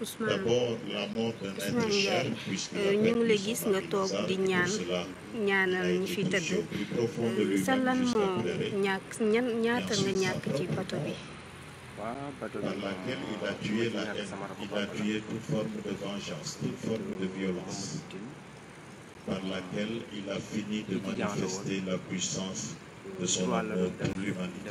Ousmane euh, ñu ngi la gis nga toog di ñaan ñaanal ñi fi tëdd euh, sa lan moo ñàkk ñan ñaata nga ñàkk ci bato bi. waaw bato bi moom ñàkk sama rakk papa par laquelle il a fini de manifester la puissance de son amour pour l'humanité.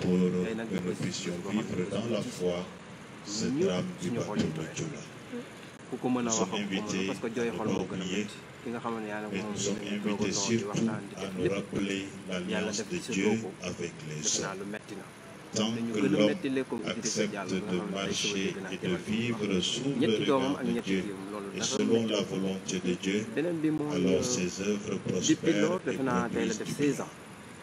pour que nous puissions vivre dans la foi ce drame du bateau de Jola Nous sommes invités à et nous sommes invités surtout à nous rappeler l'alliance de Dieu avec les hommes. Tant que l'homme accepte de marcher et de vivre sous le regard de Dieu et selon la volonté de Dieu, alors ses œuvres prospèrent et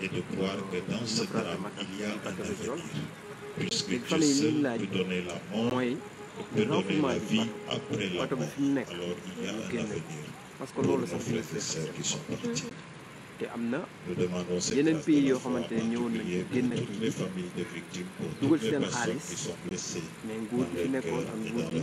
et de croire que dans ce drame, il y a un avenir, puisque Dieu seul peut donner la mort, peut donner la vie après la mort. Alors il y a un avenir parce que loolu sax dina fees te am na yeneen pays yoo xamante ne ñëwoon nañu génn ak yi dugal seen xaalis mais nguur gi fi nekkoon ak nguur gi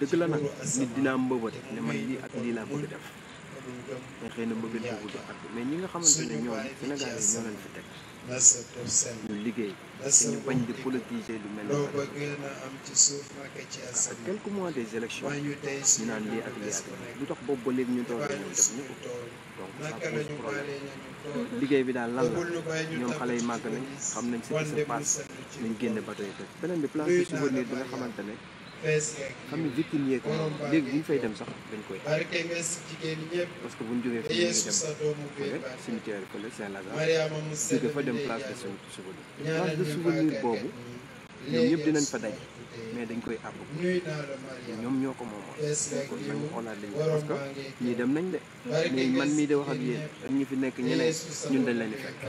dëgg la nag nit dina am mbëbët ne man lii ak lii laa bëgg def mais xëy na mbëbët boobu du àgg mais ñi nga xamante ne ñoom Sénégal yi ñoo leen fi teg ñu liggéey te ñu bañ di politiser lu mel noonu à quelques mois des élections ñu naan lii ak lii ak lii lu tax boobu ba léegi ñu doon ñoom def ñu ko naka la ñu baalee ñooñu liggéey bi daal lan la ñoom xale yi màgg nañ xam nañ si seen paas nañ génne bato yi toj beneen bi place de souvenir bi nga xamante ne xam ne victime yeeg léegi bu ñu fay dem sax dañ koy parce que bu ñu jógee fii ñu ngi dem fële cimetière fële Saint-Lazare jóge fa dem place de souvenir place de souvenir boobu ñoom ñëpp dinañ fa daj mais dañ koy àbb ñoom ñoo ko moomoon kon nañu xoolaat lañu parce que ñii dem nañ de mais man mii de wax ak yéen ak ñi fi nekk ñeneen ñun dañ leen di fekk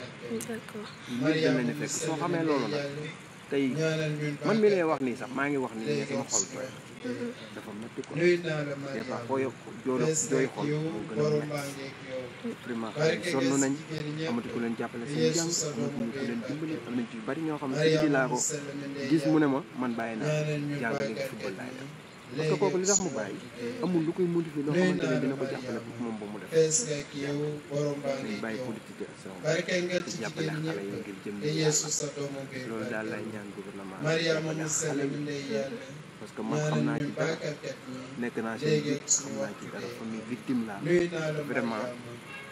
d'accord ñun dañ leen di fekk soo xamee loolu nag tey man mi lay wax nii sax maa ngi wax nii mais sama xol tooy dafa métti quoi des fois foo yokk joolo jooy xol moo gën a métti vraiment xale yi sonn nañ amatu ku leen jàppale seen jàng amatu ku leen dimbali am nañ ci yu bari ñoo xam ne ci biti laa ko gis mu ne ma man bàyyi naa jàng léegi football laay def parce que kooku li tax mu bàyyi amul lu koy motiver loo xamante ne dina ko jàppale pour moom ba mu def dañ bàyyi politique ak sa te jàppale xale yi ngir jëm loolu daal lay ñaan gouvernement bi jàppale xale yi parce que man xam naa ci dara nekk naa seen biir xam naa ci dara famille victime laa vraiment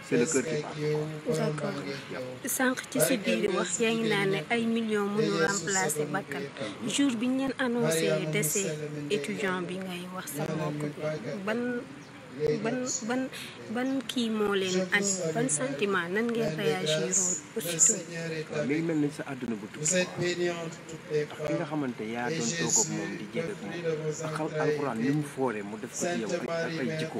c'est le cœur qui parle. d'accord sànq ci sa biir wax yaa ngi naan ne ay millions mënu remplacer bakkan jour bi ñu leen annoncé décès étudiant bi ngay wax sa mbokk bi ban ban ban ban kii moo leen animé ban sentiment nan ngeen réagir aussitôt. waaw luy mel ni sa àdduna bu tukki ak ki nga xamante yaa doon toog ak moom di jël ak moom ak xam alxuraan li mu foore mu def ko ci yow ak ay jikko.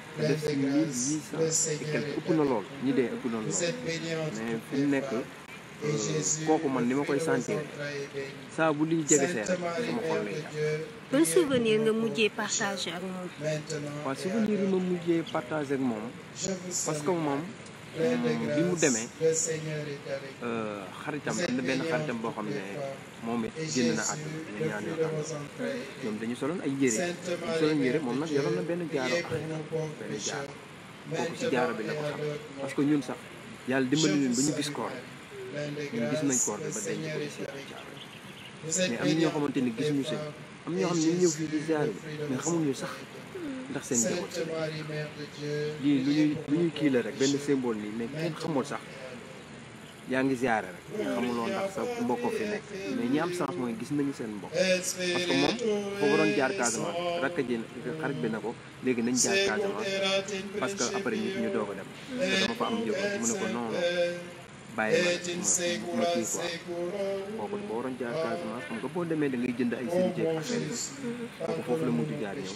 nga def si mille huit cent et quelque ëpp na lool ñi dee ëpp na lool mais fi mu nekk kooku man ni ma koy sentir saa bu liy jege see rek sama xol lay jàpp. ban souvenir nga mujjee partagé ak moom. waaw souvenir yi ma mujjee partagé ak moom parce que moom bi mu demee xaritam am na benn xaritam boo xam ne. moom it génn na àdduna ñu ñaan yoo xam ñoom dañu soloon ay yére dañu soloon yére moom nag yoroon na benn jaaro benn jaaro kooku ci jaaro bi la ko xam parce que ñun sax yàlla dimbali leen ba ñu gis koor ñun gis nañ koor bi ba denc ko ci jaaro mais am na ñoo xamante ni gis ñu seen am ñoo xam ne ñu ñëw fii di ziar bi mais xamuñu sax ndax seen njaboot lii lu ñuy lu ñuy kii la rek benn symbole nii mais kenn xamul sax yaa ngi ziare rek xamuloo ndax sa mbokk fi nekk mais ñi am sens mooy gis nañu seen mbokk parce que moom foofu doon jaar Casamance rakk ji xarit bi na ko léegi nañ jaar Casamance parce que après ñu ñu doog a dem parce que dama fa am jóg mu ne ko non non bàyyi ma rek ma ma kii quoi kooku boo waroon jaar Casamance xam nga boo demee da ngay jënd ay sëriñ ak affaire yi kooku foofu la mujj jaar ñëw.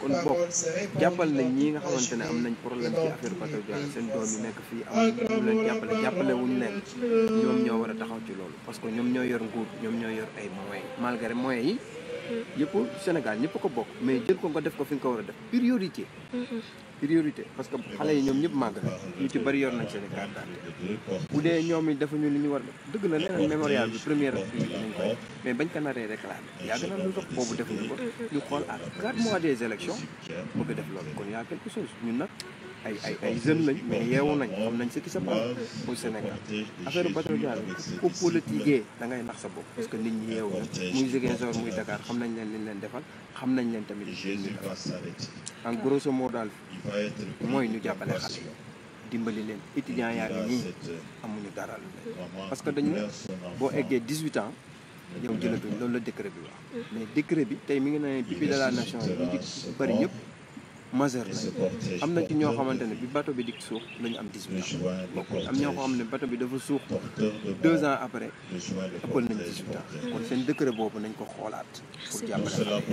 kon bokk jàppal nañ ñi nga xamante ne am nañ problème ci affaire Patriote seen doom yi nekk fii am ñu leen jàppale jàppale wuñ leen ñoom ñoo war a taxaw ci loolu parce que ñoom ñoo yor nguur ñoom ñoo yor ay moyens malgré moyens yi yëpp Sénégal ñëpp ko bokk mais jël ko nga def ko fi nga ko war a def priorité priorité parce que xale yi ñoom ñëpp màgg na ñu ci bëri yor nañ seen i carte d'identité bu dee ñoom it dafa ñu li ñu war dëgg la nee na mémorial bi première bi nañ koy mais bañ ko naree réclamé yàgg na lu tax boobu defuñu ko ñu xool à quatre mois des élections bëgg def loolu kon y a quelque chose ñun nag ay ay ay jeunes lañ mais yeewu nañ xam nañ ce qui se passe au Sénégal affaire baccalauréat bi ku politiquer da ngay nax sa bopp parce que nit ñi yeewu na muy Ziguinchor muy Dakar xam nañ leen liñ leen defal xam nañ leen tamit en grosso modo daal mooy ñu jàppale xale yi dimbali leen étudiants yaa ngi nii amuñu dara lu parce que dañu boo eggee dix-huit ans yow jëlatuñ loolu la décret bi wax mais décret bi tey mi ngi ne bi de la nation yi ñu ci bëri ñëpp majeur lañ am na ci ñoo xamante ne bi bateau bi di suux la ñu am 18 ans bokkul am ñoo xam ne bateau bi dafa suux deux ans après ëppal nañ 18 ans kon seen décret boobu nañ ko xoolaat pour jàppale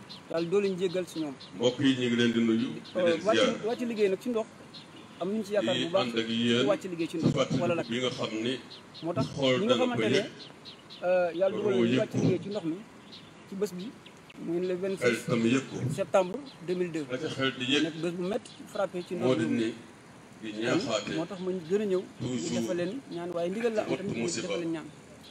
yàlla doolu ñu jéggal si ñoom mbokk yi ñu ngi leen di nuyu euh, wàcc wàcc liggéey nag ci ndox am ñu ci yaakaar bu baax ñu wàcc liggéey ci ndox wala lakk bi nga xam ni moo tax ñi nga xamante ne euh, yàlla dogal ñu wàcc liggéey ci ndox mi ci bés bi muy le 26 septembre 2002 nekk bés bu métti frappé ci ndox mi moo tax ma gën a ñëw ñu defal leen ñaan waaye ndigal la am tamit ñu defal leen ñaan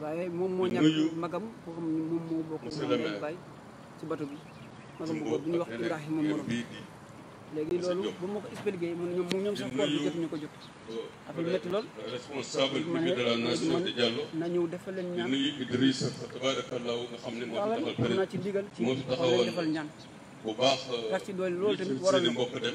waaye moom moo ñàkk magam boo xam ne moom moo bokk moom baay ci bato bi magam bu góor bu ñuy wax Ibrahima Morom léegi loolu ba ma ko expliqué mu ne ñoom ñoom sax koor bi jot ñu ko jot affaire métti lool responsable public de la nation de Diallo na ñëw defal leen ñaan nuyu Idrissa fa tabarakallah nga xam ne moo fi taxal pare naa ci ndigal ci moo fi taxawal defal ñaan bu baax rax ci doole loolu tamit waroon na mbokk dem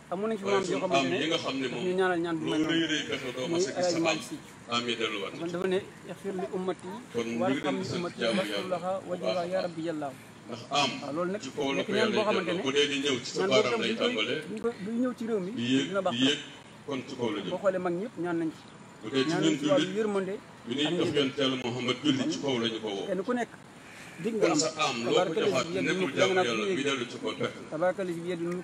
amoon nañ fi maam yoo xam ne nga xam ne moom ñu ñaanal ñaan bu mel noonu muy alaaji Maalik Si kon dafa ne ixfir li ummati wal xam li ummati wastaxfirullah wajalla ya rabbi yàlla ndax am waaw loolu nag nekk ñaan boo xamante ne bu dee di ñëw ci sa baaram lay tàmbale buy ñëw ci réew mi dina baax kon ci kaw la jëm boo xoolee mag ñëpp ñaan nañ ci bu dee ci ñun jullit yërmande bi ñuy jox yoon teel Muhammad jullit ci kaw la ñu ko woo kenn ku nekk dig nga am sa am loo ko joxaat nekkul jàmm yàlla bi dellu ci kaw perte tabaaraka lazi bi yadihi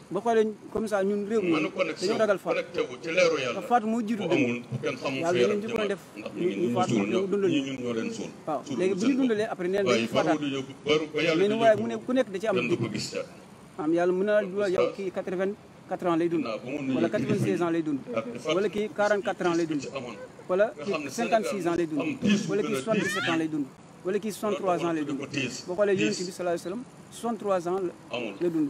ba xoolee comme ça ñun réew mi dañoo ragal faat te faat moo jiitu dëgg yàlla dañu njëkkoon def ñu faat ñu dundal waaw léegi bu ñu dundalee après neen dañu faataat mais ni waaye mu ne ku nekk da ci am dëgg am yàlla mën na la yow kii quatre-vingt 4 ans lay dund wala 96 ans lay dund wala kii 44 ans lay dund wala kii 56 ans lay dund wala kii 77 ans lay dund wala kii 63 ans lay dund boo xoolee yonent bi sallallahu alayhi wa sallam 63 ans la dund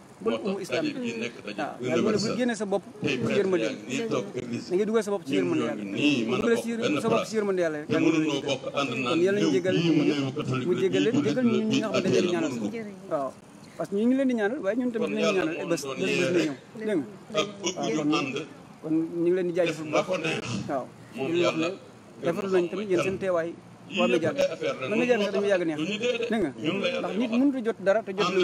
bon umu islam bi waaw yàlla mu ne bul génne sa bopp ci yërmande da ngay dugal sa bopp ci yërmande yàlla bu dugal si sa bopp ci yërmande yàlla rek yàlla mu ne kon yàlla ñu jégal ñun ñëpp mu jégal leen jégal ñun ñi nga xam ne dañ leen ñaanal waaw parce que ñu ngi leen di ñaanal waaye ñun tamit dinañ ñaanal ay bés bés bés na ñëw dégg nga waaw kon kon ñu ngi leen di jaajëfal bu baax waaw ñu ngi wax ne defal nañ tamit yéen seen teewaay waa média bi man média bi sax dañu yàgg neex dégg nga ndax nit mënut a jot dara te jot lu